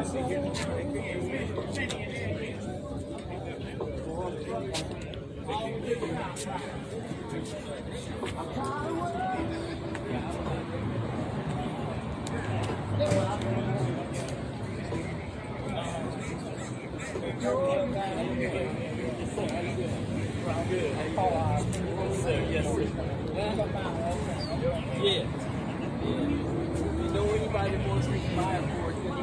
Yeah. You know anybody wants to buy for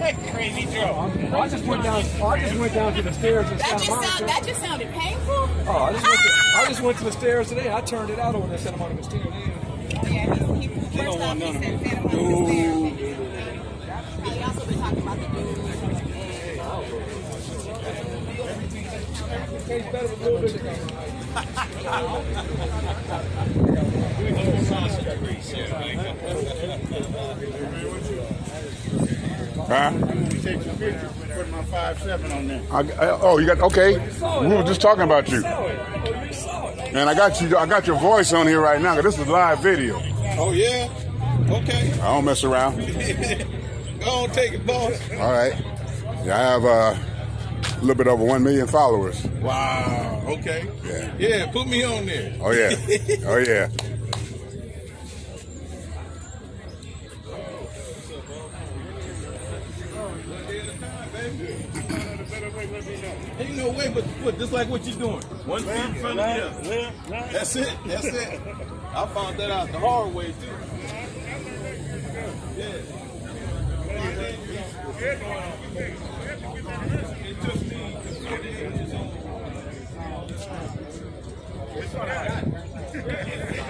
Crazy Joe. I just went down. I just went down to the stairs and That Santa just, Monica. sound, that just sounded painful. Oh, I just, went to, ah! I just went to the stairs today. I turned it out over there, Santa Monica Stairs. Oh, yeah, he, he, first off, he said Santa Monica Stairs. Oh, he also been talking about the dude. Tastes better with a little bit of Huh? You take some pictures, put my five seven on there. I, I- oh, you got okay. We were just talking about you, and I got you. I got your voice on here right now. 'cause This is live video. Oh yeah? Okay. I don't mess around. Go on, take it, boss. All right. Yeah, I have uh, a little bit over one million followers. Wow. Okay. Yeah. Yeah, put me on there. Oh yeah. Oh yeah. Ain't no way but what just like what you're doing. One feet in front of the other. That's it. That's it. I found that out the hard way too. It took me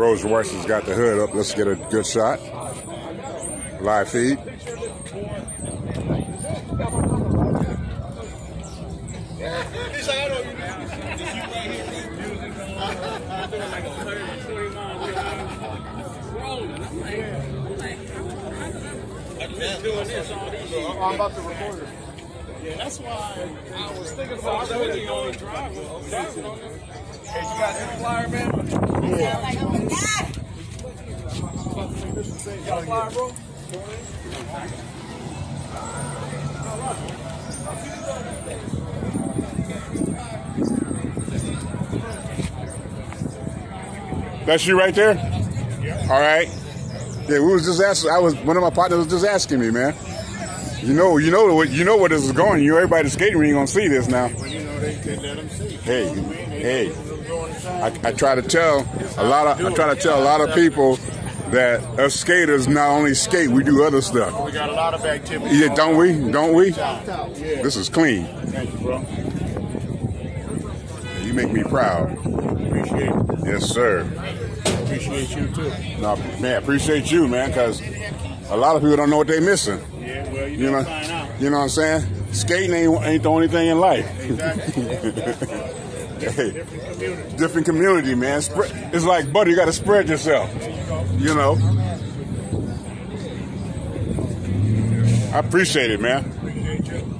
Rolls-Royce has got the hood up. Let's get a good shot. Live feed. I'm about to record it. Yeah, that's why I was thinking about shooting on the driver. driving on it. Hey, you got this flyer, man? Oh, like, oh my God. Got flyer, bro? That's you right there. Yeah. All right. Yeah, we was just asking. I was one of my partners was just asking me, man. You know, you know what you know where this is going. You everybody skating ring gonna see this now. Well, you know, they could let them see. Hey, You know what I mean? They hey. know what's going inside. I, I try to tell a lot of I try to tell a lot of people that us skaters not only skate, we do other stuff. We got a lot of activity. Yeah, don't we? Don't we? This is clean. Thank you, bro. You make me proud. Appreciate it. Yes, sir. Appreciate you too. No, man, appreciate you, man, because a lot of people don't know what they're missing. Yeah, well, you, You know, know, find out. you know what I'm saying? Skating ain't, ain't the only thing in life. Exactly. Hey, Different community. different community, man. Spread, it's like buddy, You got to spread yourself. You. You know. I appreciate it, man. Appreciate you.